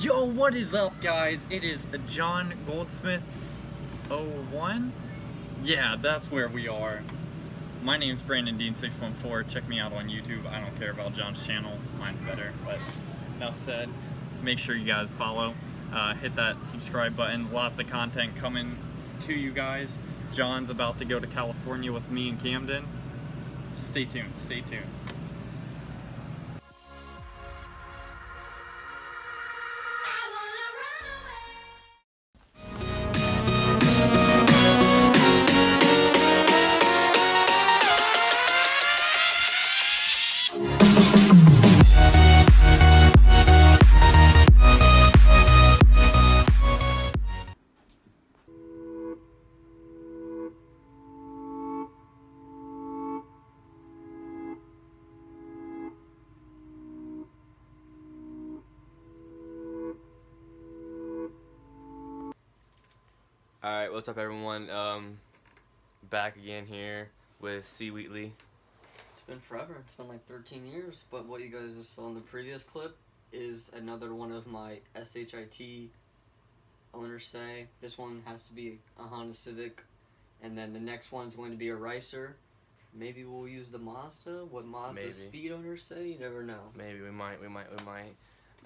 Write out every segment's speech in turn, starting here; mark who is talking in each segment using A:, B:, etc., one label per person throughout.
A: Yo, what is up, guys? It is John Goldsmith 01? Yeah, that's where we are. My name's Brandon Dean 614. Check me out on YouTube. I don't care about John's channel. Mine's better. But enough said. Make sure you guys follow. Uh, hit that subscribe button. Lots of content coming to you guys. John's about to go to California with me and Camden. Stay tuned. Stay tuned.
B: All right, what's up, everyone? Um, back again here with C. Wheatley.
C: It's been forever. It's been like 13 years. But what you guys just saw in the previous clip is another one of my SHIT owners say. This one has to be a Honda Civic. And then the next one's going to be a Ricer. Maybe we'll use the Mazda. What Mazda
B: Maybe.
C: speed owners say? You never know.
B: Maybe we might, we might, we might.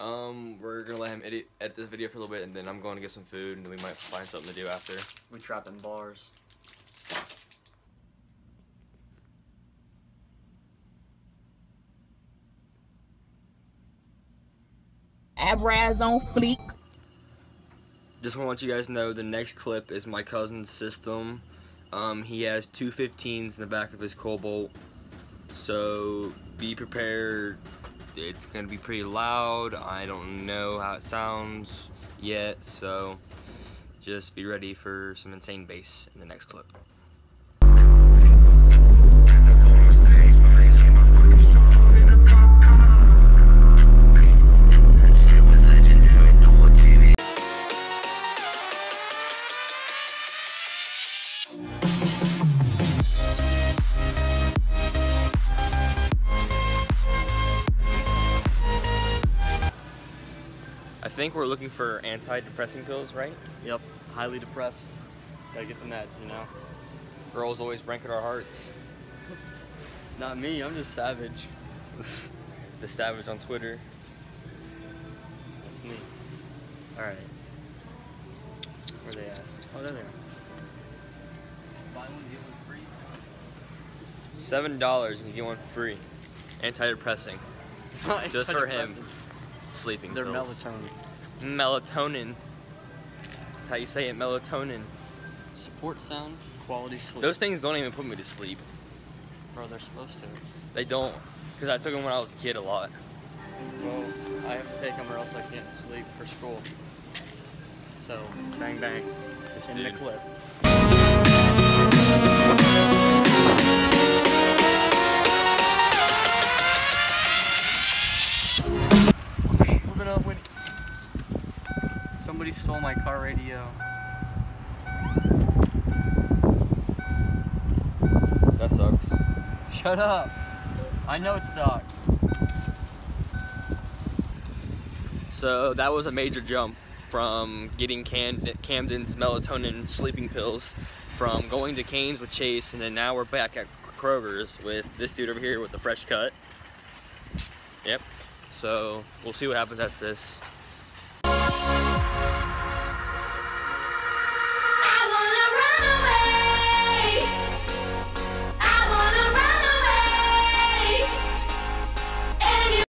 B: Um, we're gonna let him edit, edit this video for a little bit, and then I'm going to get some food, and then we might find something to do after.
C: We trap in bars.
D: Abraz on fleek.
B: Just want to let you guys know the next clip is my cousin's system. Um, he has two 15s in the back of his Cobalt, so be prepared. It's gonna be pretty loud. I don't know how it sounds yet, so just be ready for some insane bass in the next clip. I think we're looking for antidepressant pills, right?
C: Yep. Highly depressed. Gotta get the meds, you know?
B: Girls always break at our hearts.
C: Not me. I'm just savage.
B: the Savage on Twitter.
C: That's me. Alright. Where they at? Oh, there they are. Buy one, get one free.
B: Seven dollars and you get one free. Antidepressing. Just for him. Sleeping
C: They're
B: pills.
C: melatonin.
B: Melatonin. That's how you say it, melatonin.
C: Support sound, quality sleep.
B: Those things don't even put me to sleep.
C: Bro, they're supposed to.
B: They don't. Because I took them when I was a kid a lot.
C: Well, I have to take them or else I can't sleep for school. So, bang bang.
B: This
C: In the clip. Car radio.
B: That sucks.
C: Shut up. I know it sucks.
B: So that was a major jump from getting Cam- Camden's melatonin sleeping pills from going to Canes with Chase and then now we're back at Kroger's with this dude over here with the fresh cut. Yep. So we'll see what happens after this.